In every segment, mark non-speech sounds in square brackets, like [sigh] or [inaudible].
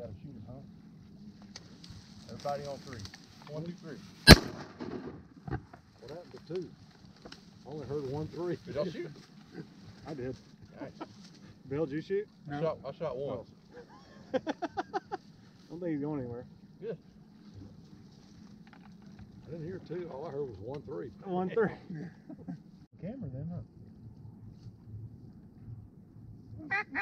Gotta shoot him, huh? Everybody on three. One, two, three. What happened to two? I Only heard one three. Did y'all shoot? [laughs] I did. Nice. Bill, did you shoot? No. I shot, I shot one. Oh. I [laughs] don't think he's going anywhere. Good. I didn't hear two. All I heard was one three. One three. [laughs] Camera then, huh? There we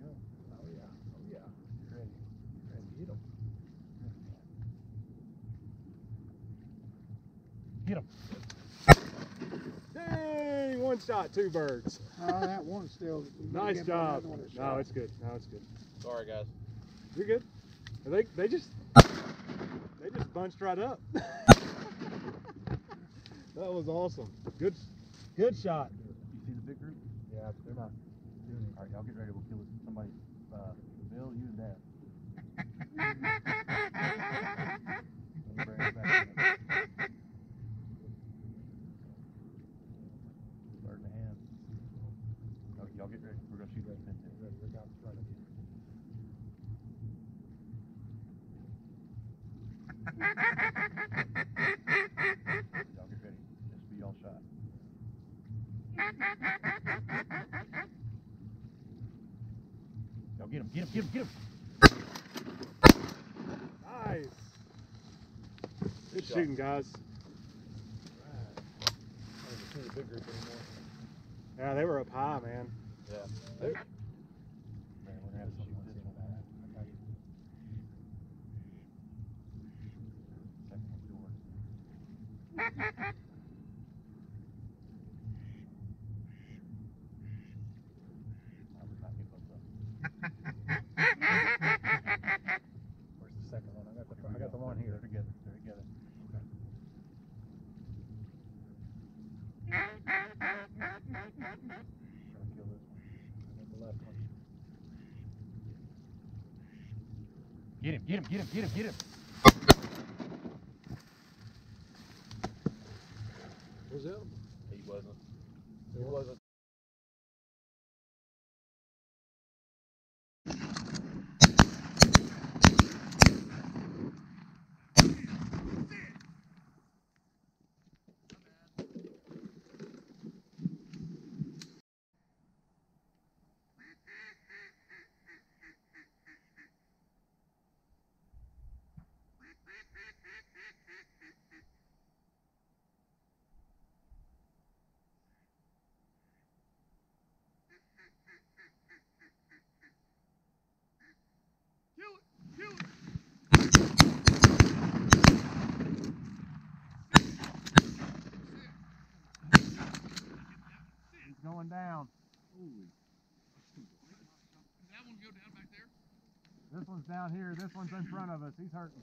go. Oh yeah, oh yeah. You ready? You ready to hit him? Get him. Dang! One shot, two birds. Oh, [laughs] that one still. [laughs] Nice job. one No, it's good. No, it's good. Sorry guys. You're good. They they just they just bunched right up. [laughs] that was awesome. Good good shot. You see the big group? Yeah, they're not doing it. All right, y'all get ready. We'll kill this. Somebody, uh, Bill, you and Dad. Let me bring it back. Bird in the hand. Okay, y'all get ready. We're gonna shoot that pin. Ready? Look out right up here. Y'all get ready. Will be y'all shot. Y'all get him, get him, get him, get him. Nice. Good shooting, guys. I haven't seen the big group anymore. Yeah, they were up high, man. Yeah. They're- Man, we're gonna have to shoot this one. I tell you. Second one's yours. I would not give those up. Where's the second one? I got the, I got the one here. They're together, they're together. Okay. Trying to kill this one. I got the left one. Get him, get him, get him, get him, get him. Was it? He wasn't. He wasn't. He's going down. That one go down back there? This one's down here. This one's in front of us. He's hurting.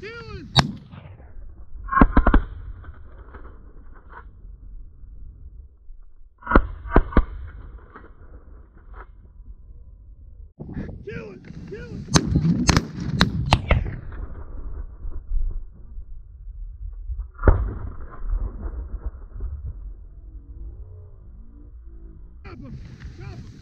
Kill him! Kill him! Kill it! Kill it! Stop him! Stop him!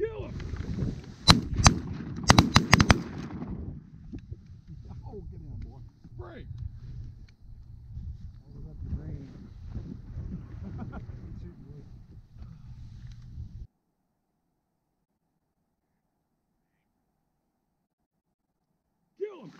Kill him! Oh, get in, boy. Spray! Hold up the range. [laughs] Kill him!